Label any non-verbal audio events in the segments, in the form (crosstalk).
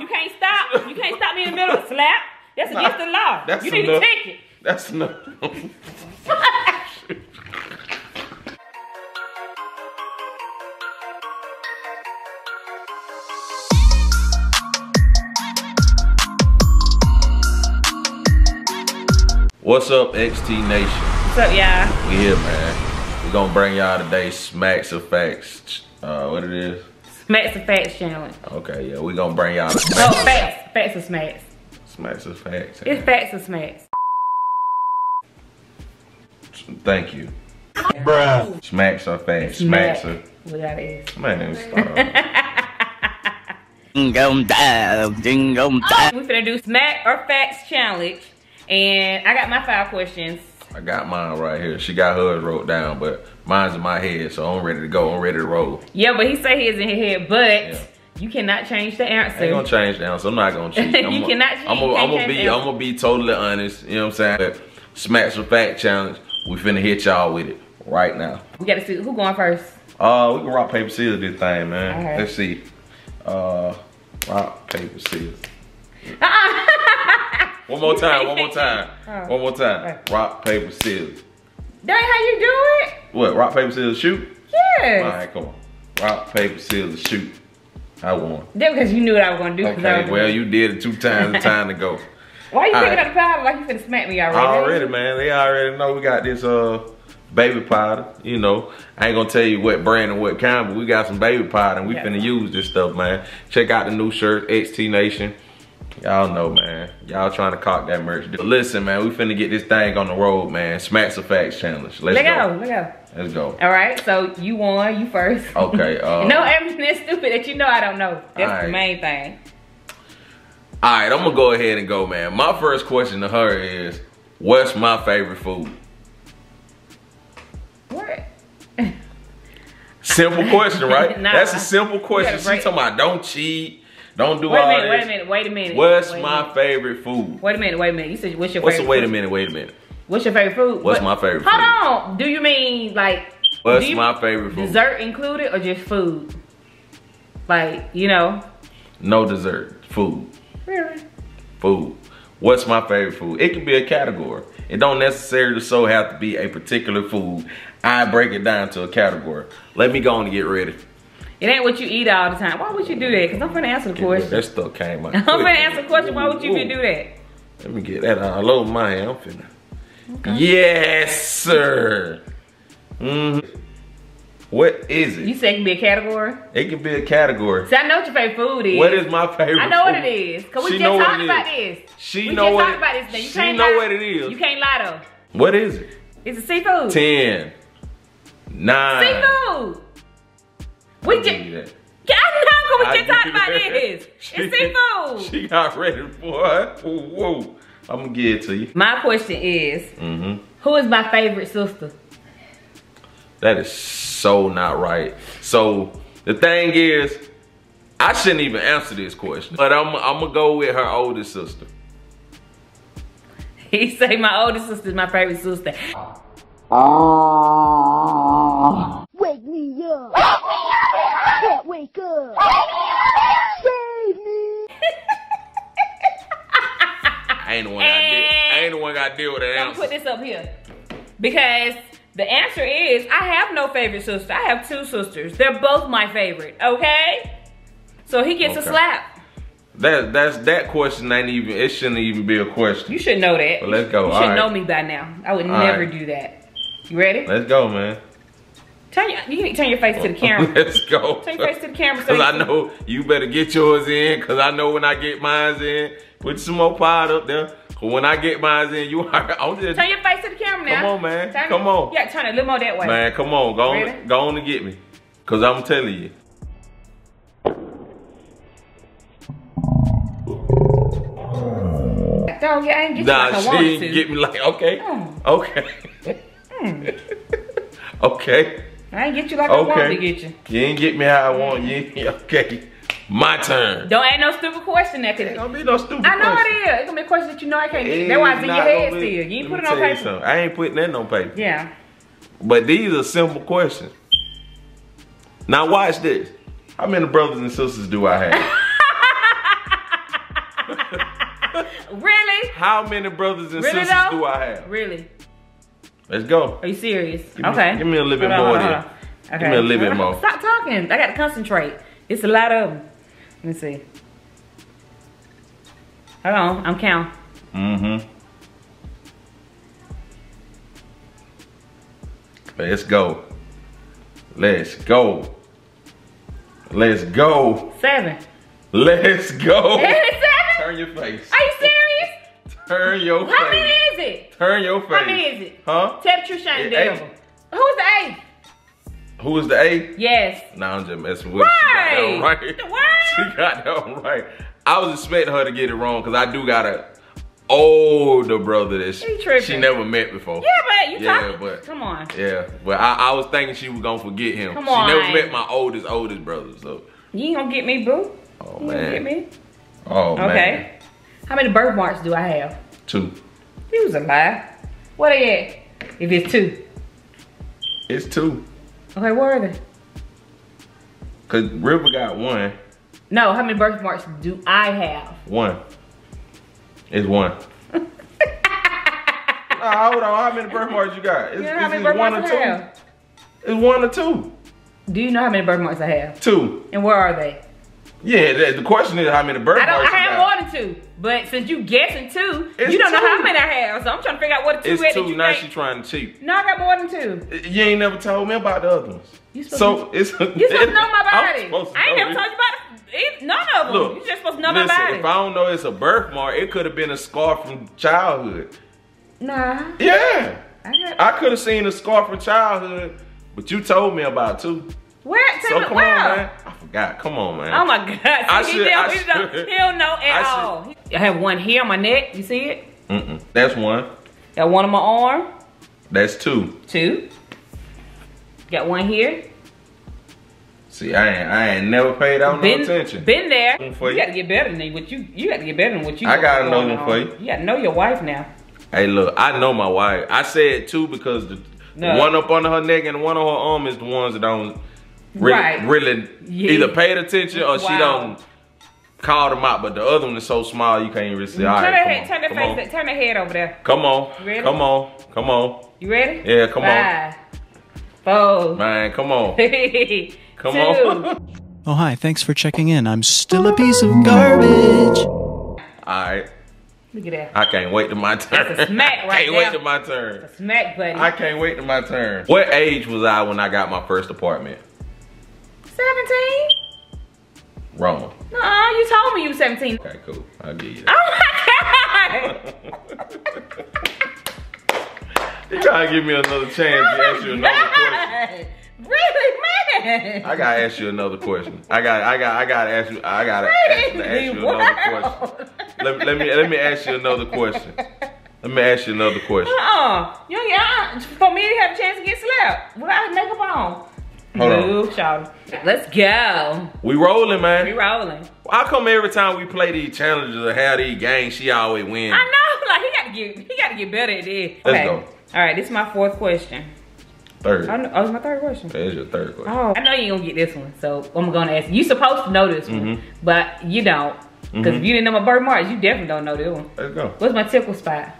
You can't stop. You can't stop me in the middle of a slap. That's against the law. That's you need enough. a ticket. That's enough. What's up, XT Nation? What's up, y'all? We here, man. We're gonna bring y'all today smacks of facts. Uh, what it is? Smacks of Facts challenge. Okay, yeah, we gonna bring y'all the Oh, smacks, facts. Facts of smacks. smacks of facts. It's facts of smacks. Thank you. Bruh. Smacks of facts. Smacks Smack. of What that is. man. Stop. (laughs) Jingle bell, jingle oh, bell. We finna do smack or facts challenge. And I got my five questions. I got mine right here. She got hers wrote down, but mine's in my head, so I'm ready to go. I'm ready to roll. Yeah, but he say his in his head, but Yeah. you cannot change the answer. I ain't gonna change the answer. I'm not gonna cheat. (laughs) You I'm cannot. I'm gonna be. I'm gonna be totally honest. You know what I'm saying? But smacks or fact challenge. We finna hit y'all with it right now. we gotta see who going first. Uh, we can rock paper scissors this thing, man. Okay. Let's see. Uh, rock paper scissors. (laughs) One more time. One more time. Oh. One more time. Right. Rock paper scissors. That ain't how you do it. What? Rock paper scissors shoot. Yes. All right, come on. Rock paper scissors shoot. I won. That because you knew what I was gonna do. I Okay, well you did it two times. Time to go. (laughs) Why you all picking right. up the powder like you finna smack me already? Already, man. They already know we got this uh baby powder. You know, I ain't gonna tell you what brand and what kind, but we got some baby powder and we Yeah. finna use this stuff, man. Check out the new shirt, XT Nation. Y'all know, man. Y'all trying to cock that merch. But listen, man, we finna get this thing on the road, man. Smacks of Facts Challenge. Let's Let go. go. Let go. Let's go. All right. So you won. You first. Okay. (laughs) Uh, no, everything that's stupid that you know I don't know. That's right. the main thing. All right, I'm gonna go ahead and go, man. My first question to her is, what's my favorite food? What? Simple question, right? (laughs) Nah. That's a simple question. gotta She break- talking about don't cheat, don't do Wait all minute. this. Wait a minute. Wait a minute. What's wait a my minute. favorite food? Wait a minute. Wait a minute. You said what's your What's favorite? wait a minute, wait a minute. What's your favorite food? What's What- my favorite Hold food? on. Do you mean like? What's my favorite food? Dessert included or just food? Like you know. No dessert. Food. Really? Food. What's my favorite food? It can be a category. It don't necessarily so have to be a particular food. I break it down to a category. Let me go on and get ready. It ain't what you eat all the time. Why would you do that? Cause I'm finna answer the question. That stuff came (laughs) out. I'm finna answer the question. Why would you even do that? Let me get that all over my hand. I'm finna. Yes, sir. Mhm. What is it? You say it can be a category. It can be a category. See, I know what your favorite food is. What is my favorite? I know what it is. Cause we She just talked it about is. this. She we know just what talked about this. Now, you she can't know lie. what it is. You can't lie though. What is it? It's a seafood. Ten. Nine. Seafood. I'll cause we just give talked about that. this. (laughs) She- It's seafood. She got ready for it. Whoa, whoa. I'm gonna give it to you. My question is, Mm-hmm. who is my favorite sister? That is so not right. So the thing is, I shouldn't even answer this question, but I'm I'm gonna go with her older sister. He say my oldest sister is my favorite sister. Wake me up. Can't wake up. Save me. (laughs) I ain't the one got deal. I ain't the one got deal with that I'm gonna put this up here because the answer is I have no favorite sister. I have two sisters. They're both my favorite. Okay, so he gets a slap. That that's that question ain't even. It shouldn't even be a question. You should know that. Well, let's go. You All should right. know me by now. I would All never right. do that. You ready? Let's go, man. Turn your, you need turn your face to the camera. (laughs) Let's go. Turn your face to the camera. Cause you I know you better get yours in. Cause I know when I get mine in, put some more powder up there. Cause when I get mine in, you (laughs) are. I'm just Turn your face to the camera now. Come on, man. Turn Come it- on. Yeah, turn it a little more that way. man. Come on, go on, go on and get me. Cause I'm telling you. Dog, I ain't get you Nah, like I she didn't to. get me like okay, Mm. okay, (laughs) okay, I ain't get you like I wanted to get you. You ain't get me how I want you. (laughs) Okay, my turn. Don't ask no stupid question that could. Ain't gonna be no stupid I know question. it is. It's gonna be a question that you know I can't get. It That's why is it's in your head still. You ain't Let put it on paper. something. I ain't putting that on paper. Yeah. But these are simple questions. Now watch this. How many brothers and sisters do I have? (laughs) really? How many brothers and Really sisters though? do I have? Really? Let's go. Are you serious? Give me- okay. give me a little bit Hold more on, on. Give me a little bit more. Stop talking. I got to concentrate. It's a lot of them. Let me see. Hold on. I'm counting. Mm-hmm. Let's go. Let's go. Let's go. Seven. Let's go. Seven? Turn your face. Are you serious? Turn your How many face. Is it? Turn your face. How many is it? Huh? Tell the truth, shine the Eight. devil. Who's the eighth? Who is the A? Yes. Nah, I'm just messing with you. Right. She got that right. What? (laughs) She got that right. I was expecting her to get it wrong because I do got a older brother that she, she never met before. Yeah, but you Yeah, talking. but- Come on. Yeah, but I, I was thinking she was gonna forget him. Come she never met my oldest, oldest brother. So, You ain't gonna get me, boo. oh You ain't gonna get man, me. oh Okay. man, How many birthmarks do I have? two. He was a lie. What they at? If it's two. It's two. Okay, where are they? Cause River got one, No, how many birthmarks do I have? one. It's one. (laughs) nah, hold on. How many birthmarks you got? It's, You know how many either one or two. I have? It's one or two. Do you know how many birthmarks I have? Two. And where are they? Yeah, the, the question is how many I birthmarks don't. I have more than two. But since you guessing two, It's you don't know how many I have. So I'm trying to figure out what two It's two. you Now think. she trying to cheat. No, I got more than two. You ain't never told me about the other ones. You supposed So it's You supposed to (laughs) know my body. to I ain't never told you about it, none of them. Look, you just supposed to know Listen, my body. if I don't know it's a birthmark, it could have been a scar from childhood. nah. Yeah, I I could have seen a scar from childhood, but you told me about two. where? Tell So me come where? On, man. I forgot. Come on, man. Oh my God. (laughs) I See, should- he, don't, I he, don't, he don't know at I should- all. I have one here on my neck. You see it? Mm-mm. That's one. Got one on my arm. That's two. Two. Got one here. See, I ain't, I ain't never paid out no attention. been there. For you you. got to get better than what you. You got to get better than what you. I got what's another going one for you. You got to know your wife now. Hey, look, I know my wife. I said two because the, the No. one up under her neck and one on her arm is the ones that don't really, Right. really Yeah. either paid attention or she don't call them out. But the other one is so small you can't really see. All turn right, that head, on, turn that come face, on, turn that head over there. come on, Ready? come on, come on, You ready? Yeah, come on. Five, four, man, come on, (laughs) come two. on. (laughs) Oh, hi, thanks for checking in. I'm still a piece of garbage. All right, Look at that. I can't wait to my (laughs) turn. That's a smack right can't wait to my turn. Smack buddy. I can't wait to my turn. What age was I when I got my first apartment? 17? Wrong. No, you told me you were 17. Okay, cool. I'll give you that. Oh my god! (laughs) You gotta give me another chance to ask you another question. Really, man? I gotta ask you another question. I got, I got, I gotta ask you. I gotta ask, ask you another question. Let, me- let me, let me ask you another question. Let me ask you another question. Uh-uh. You uh, for me to have a chance to get slapped without makeup on. Hold on. Boo. Let's go. We rolling, man. We rolling. How come every time we play these challenges or have these games, she always wins? I know, (laughs) like he got to get, he got to get better at this. Let's go. All right, this is my fourth question. Third. I know, oh, it's my third question. There's your third question. Oh, I know you ain't gonna get this one, so I'm gonna ask you. You supposed to know this one, Mhm. but you don't. Because if you didn't know my birthmarks, you definitely don't know this one. Let's go. What's my tickle spot? (laughs)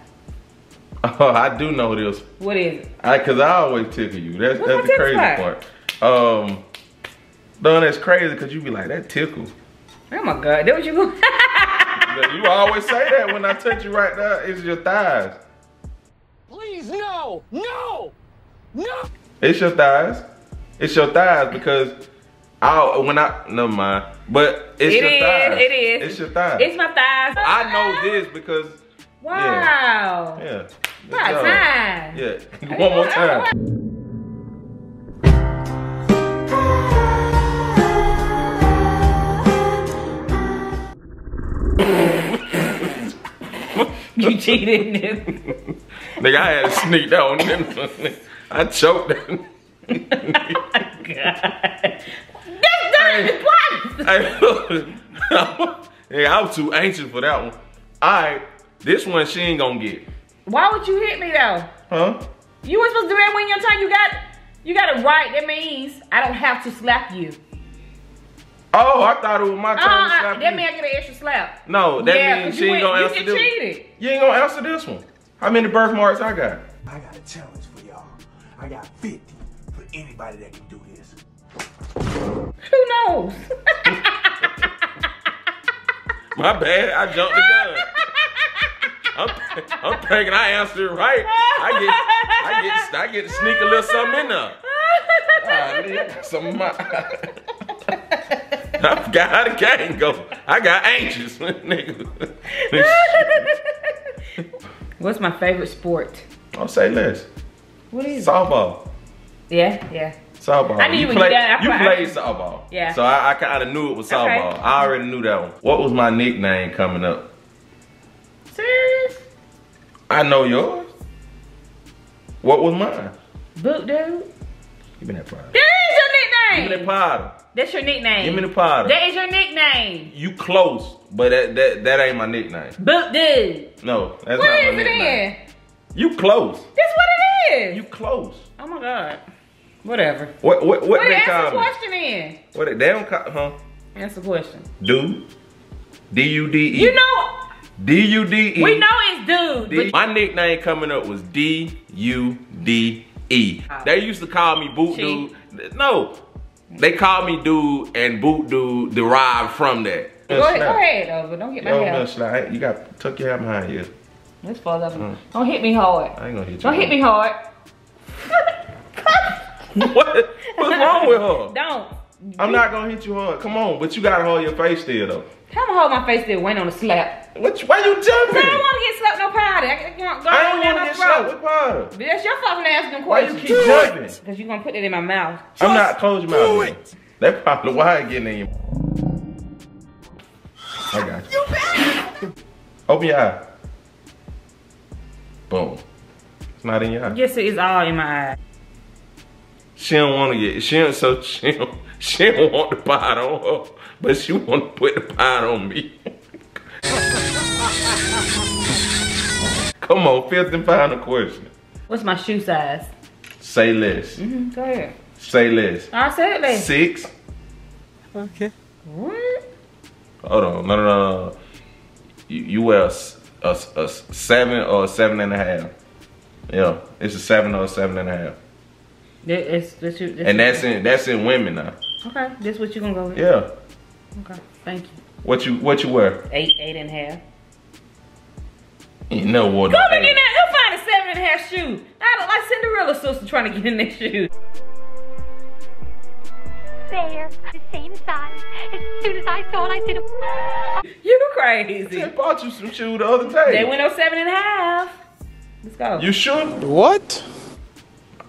Oh, I do know this. What is it? I, cause I always tickle you. That's What's that's the crazy tickle part. Um, no, that's crazy because you be like that tickle. Oh my god, that what you going? You always say that when I touch you right there. It's your thighs. Please, no! No! No! It's your thighs. It's your thighs because I when I never mind. But it's It your is, thighs. it is. It's your thighs. it's my thighs. I know this because Wow. yeah. About Good job. time. Yeah. (laughs) One more (laughs) time. You cheated. nigga. Nigga, I had to sneak that one in. I choked that. God. That's done. What? Hey, look. I was too anxious for that one. Alright, this one she ain't gonna get. Why would you hit me though? Huh? You were supposed to do that when your time. You got, you got it right. That means I don't have to slap you. Oh, I thought it was my turn to Uh, slap that you. mean I get an extra slap. No, that yeah, means 'cause she ain't gonna you answer this. cheated. You ain't gonna answer this one. How many birthmarks I got? I got a challenge for y'all. I got 50 for anybody that can do this. Who knows? (laughs) My bad. I jumped the gun. I'm, I'm thinking I answered it right. I get, I get, I get to sneak a little something in there. (laughs) Ah, nigga, I got some of my. (laughs) I forgot how the game go. I got anxious, (laughs) nigga. What's my favorite sport? I'll say less. What is it? Softball. Yeah, yeah. Softball. I knew you played, that. You played softball. Yeah. So I, I kind of knew it was Okay. softball. I already knew that one. What was my nickname coming up? Serious? I know yours. What was mine? Boot dude? Give me that powder. That is your Give me nickname. powder. That's your nickname. Give me the powder. That is your nickname. You close, but that that, that ain't my nickname. Boot dude. No, that's What not is my it nickname. then? You close. That's what it is. You close. oh my god. Whatever. What what what What they call the question in? What they, don't call huh? Answer the question. Dude. D U D E. You know, D U D E. we know it's dude, D- my nickname coming up was D U D E. Ah. They used to call me Boot. Dude. No, they call me Dude, and Boot Dude derived from that. go ahead, go ahead though, but don't get my Yo, hair. Miss Slide, you got tuck your hair behind you. Let's fall up. Mm. Don't hit me hard. I ain't gonna hit you. Don't hit me hard. (laughs) what? What's wrong with her? Don't. I'm not gonna hit you hard. Come on, but you gotta hold your face still though. How I'ma hold my face there waiting on a slap? You- Why you jumping? I don't want to get slapped no powder. I can go I don't want to get slapped with powder. But that's your fault for asking them Why you keep jumping? Because you're going to put it in my mouth. I'm not close your mouth. man. That's probably why I getting in your. I got you. Open your eye. Boom. It's not in your eye. Yes, it is all in my eye. She don't want to get. She don't. So she don't. She don't want the pot on her, but she want to put the pot on me. (laughs) Come on, fifth and final question. What's my shoe size? Say less. Mm, go ahead. Say less. I said it last. Six. Okay. What? Hold on. No, no, no, no. You, you wear a, s- a s- a s- seven or a seven and a half. Yeah, it's a seven or a seven and a half. That, that's, that's, you- that's And that's in that's in women now. Okay, that's what you going to go with. Yeah. Okay, thank you. What you what you wear? Eight, eight and a half. You never wore no Go look in eight. there. You'll find a seven and a half shoe. I don't like Cinderella sister trying to get in that shoe. There, the same size. As soon as I saw it, I said, "Oh, You crazy. just bought you some shoes the other day. They went on seven and a half. Let's go. You sure? What?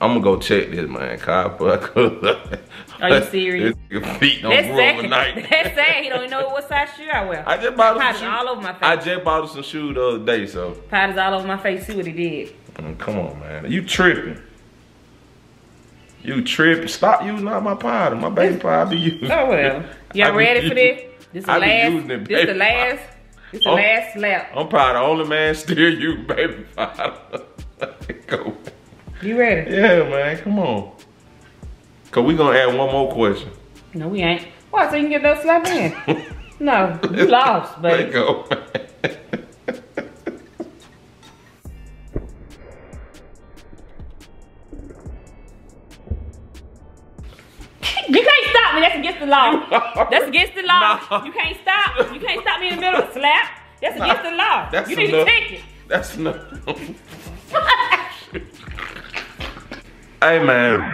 I'm gonna go check this man. Car, (laughs) Are you serious? (laughs) This feet don't That's grow sad. overnight. That's (laughs) sad. He don't even know what size shoe I wear. I just bought some shoes. all over my face. I just bought some shoes the other day, so Powder's all over my face. See what he did. Mm, come on, man. You tripping? You tripping? Stop using all my powder. My baby powder I be using. Oh, whatever. (laughs) Y'all ready for this? This the be last. using it, This the last. This the Oh. last slap. I'm probably the only man still use baby powder. Go. You ready? Yeah, man. Come on. Cause we gonna add one more question. No, we ain't. Why? So you can get those slap in? (laughs) no, you lost, Let baby. go. You can't stop me. That's against the law. (laughs) That's against the law. No. You can't stop. You can't stop me in the middle of a slap. That's against the law. That's you need enough. a ticket. That's enough. (laughs) hey man.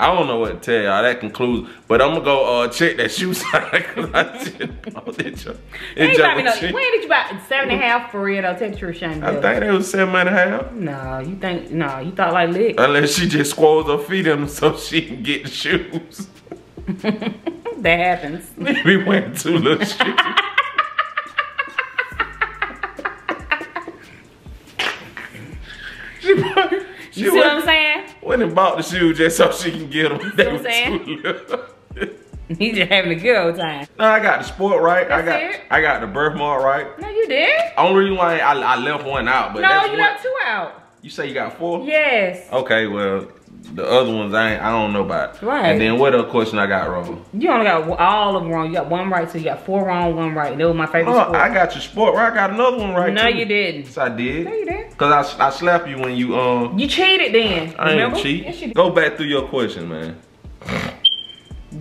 I don't know what to tell y'all. That concludes. But I'm gonna go uh, check that shoe (laughs) size because I didn't know that y'all. Buy me no, just- when did you buy seven and a half for real though? Tell the truth, Shane. I think it was seven and a half. No, you think no, you thought like lick. Unless she just squirrels her feet in them so she can get shoes. (laughs) that happens. we went two little (laughs) shoes. Went and bought the shoes just so she can get them. They (laughs) what I'm were saying? too little. He's just having a good old time. no, I got the sport right. I got it? I got the birthmark right. No, you did. Only reason why I, I left one out, but No, that's you got two out. You say you got four? Yes. Okay, well, The other ones I ain't, I don't know about. Right. And then what other question I got wrong? You only got all of them wrong. You got one right, so you got four wrong, one right. That was my favorite Oh, sport. I got your sport right. I got another one right no, too. you didn't. Yes, I did. No, you didn't. Cause I, I slapped you when you um. You cheated then. I remember? ain't cheat. Yes, you did. Go back through your question, man.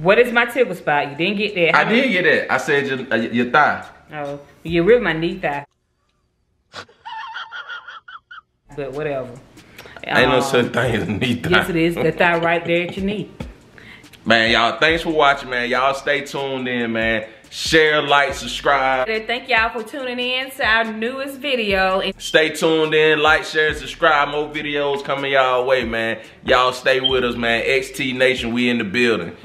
What is my tickle spot? You didn't get that. I did get that. I said your uh, your thigh. Oh, you ripped my knee thigh. but whatever. Ain't no such thing as knee thigh. Yes, it is. The thigh right there at your knee. Man, y'all, thanks for watching, man. Y'all stay tuned in, man. Share, like, subscribe. Thank y'all for tuning in to our newest video. Stay tuned in, like, share, subscribe. More videos coming y'all way, man. Y'all stay with us, man. XT Nation, we in the building.